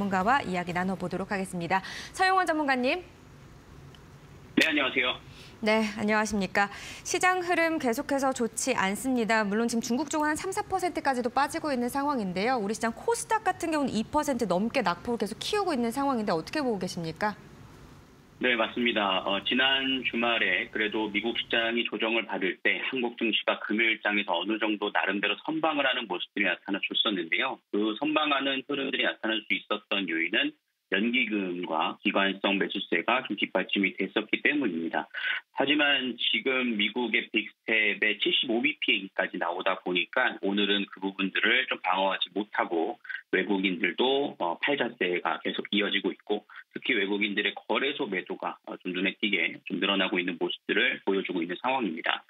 전문가와 이야기 나눠보도록 하겠습니다. 서영원 전문가님. 네, 안녕하세요. 네, 안녕하십니까. 시장 흐름 계속해서 좋지 않습니다. 물론 지금 중국 쪽은 한 3, 4%까지도 빠지고 있는 상황인데요. 우리 시장 코스닥 같은 경우는 2% 넘게 낙폭을 계속 키우고 있는 상황인데 어떻게 보고 계십니까? 네, 맞습니다. 어, 지난 주말에 그래도 미국 시장이 조정을 받을 때 한국 증시가 금요일장에서 어느 정도 나름대로 선방을 하는 모습들이 나타나줬었는데요. 그 선방하는 흐름들이 나타날 수 있었던 요인은 연기금과 기관성 매수세가 좀 뒷받침이 됐었기 때문입니다. 하지만 지금 미국의 빅스텝의 75bp까지 나오다 보니까 오늘은 그 부분들을 좀 방어하지 못하고 외국인들도 어, 팔자세가 계속 이어지고 있고 특히 외국인들의 거래소 매도가 어, 좀 눈에 띄게 좀 늘어나고 있는 모습들을 보여주고 있는 상황입니다.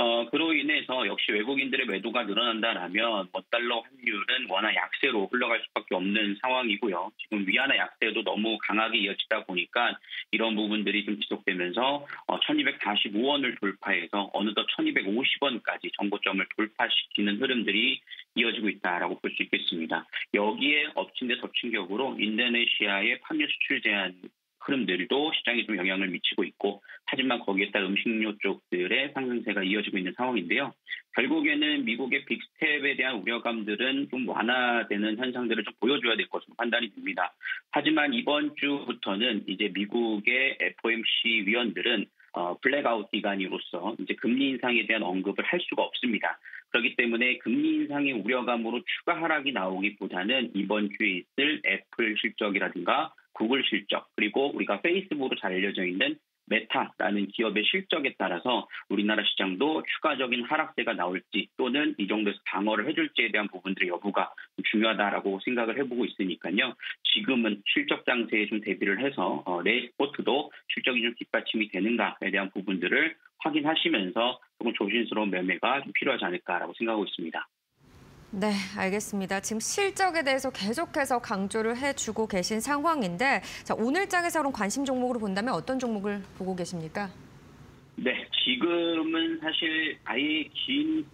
어, 그로 인해서 역시 외국인들의 매도가 늘어난다라면 원달러 환율은 워낙 약세로 흘러갈 수밖에 없는 상황이고요. 지금 위안화 약세도 너무 강하게 이어지다 보니까 이런 부분들이 좀 지속되면서 어, 1245원을 돌파해서 어느덧 1250원까지 정고점을 돌파시키는 흐름들이 이어지고 있다라고 볼 수 있겠습니다. 여기에 엎친 데 덮친 격으로 인도네시아의 판매 수출 제한 흐름들도 시장에 좀 영향을 미치고 있고 하지만 거기에 따라 음식료 쪽들의 상승세가 이어지고 있는 상황인데요. 결국에는 미국의 빅스텝에 대한 우려감들은 좀 완화되는 현상들을 좀 보여줘야 될 것으로 판단이 됩니다. 하지만 이번 주부터는 이제 미국의 FOMC 위원들은 어, 블랙아웃 기간으로서 이제 금리 인상에 대한 언급을 할 수가 없습니다. 그렇기 때문에 금리 인상의 우려감으로 추가 하락이 나오기보다는 이번 주에 있을 애플 실적이라든가 구글 실적 그리고 우리가 페이스북으로 잘 알려져 있는 메타라는 기업의 실적에 따라서 우리나라 시장도 추가적인 하락세가 나올지 또는 이 정도에서 방어를 해줄지에 대한 부분들의 여부가 중요하다라고 생각을 해보고 있으니까요. 지금은 실적 장세에 좀 대비를 해서 어, 레이스포트도 실적이 좀 뒷받침이 되는가에 대한 부분들을 확인하시면서 조금 조심스러운 매매가 좀 필요하지 않을까라고 생각하고 있습니다. 네, 알겠습니다. 지금 실적에 대해서 계속해서 강조를 해주고 계신 상황인데 자, 오늘 장에서 그럼 관심 종목으로 본다면 어떤 종목을 보고 계십니까? 네, 지금은 사실 아예 긴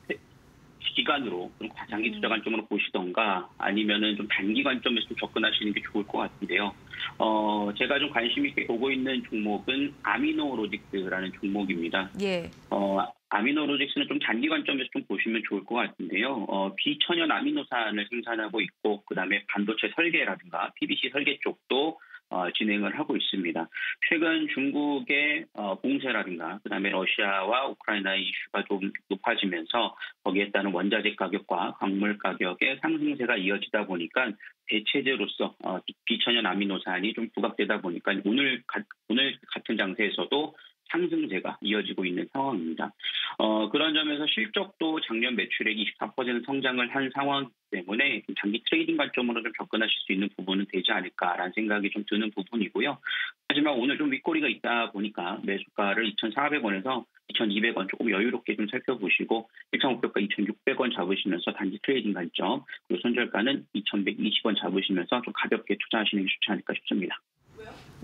기간으로 좀 장기 투자 관점으로 보시던가 아니면은 좀 단기 관점에서 좀 접근하시는 게 좋을 것 같은데요. 어, 제가 좀 관심 있게 보고 있는 종목은 아미노로직스라는 종목입니다. 예. 어, 아미노로직스는 좀 단기 관점에서 좀 보시면 좋을 것 같은데요. 어, 비천연 아미노산을 생산하고 있고 그다음에 반도체 설계라든가 PBC 설계 쪽도 어, 진행을 하고 있습니다. 최근 중국의 어, 봉쇄라든가 그다음에 러시아와 우크라이나의 이슈가 좀 높아지면서 거기에 따른 원자재 가격과 광물 가격의 상승세가 이어지다 보니까 대체재로서 어, 비천연 아미노산이 좀 부각되다 보니까 오늘 오늘 같은 장세에서도 상승세가 이어지고 있는 상황입니다. 어, 그런 점에서 실적도 작년 매출액 24% 성장을 한 상황 때문에 장기 trading 관점으로 좀 접근하실 수 있는 부분은 되지 않을까라는 생각이 좀 드는 부분이고요. 하지만 오늘 좀 윗꼬리가 있다 보니까 매수가를 2,400원에서 2,200원 조금 여유롭게 좀 살펴보시고 1,500과 2,600원 잡으시면서 단기 trading 관점 그리고 손절가는 2,120원 잡으시면서 좀 가볍게 투자하시는 게 좋지 않을까 싶습니다.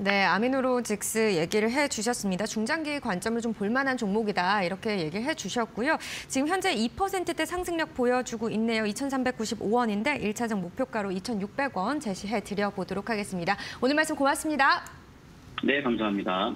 네, 아미노로직스 얘기를 해주셨습니다. 중장기 관점을 좀 볼만한 종목이다 이렇게 얘기를 해주셨고요. 지금 현재 2%대 상승력 보여주고 있네요. 2,395원인데 1차적 목표가로 2,600원 제시해 드려보도록 하겠습니다. 오늘 말씀 고맙습니다. 네, 감사합니다.